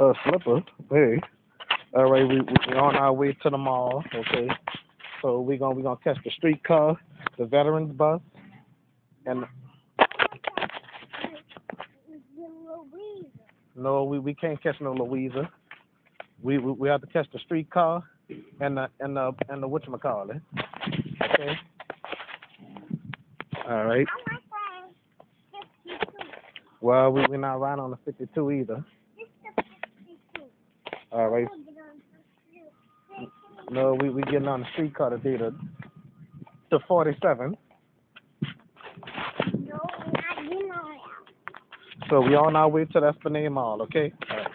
uh, slipper. Hey. All right, we we on our way to the mall. Okay. So we gonna we gonna catch the streetcar, the veterans bus, and no, we we can't catch no Louisa. We we, we have to catch the streetcar and the and the and the whatchamacallit. Okay. All right. Well, we we not riding on the 52 either. All right. No, we we getting on the streetcar today to to 47. So we on our way to the Esplanade Mall. Okay. All right.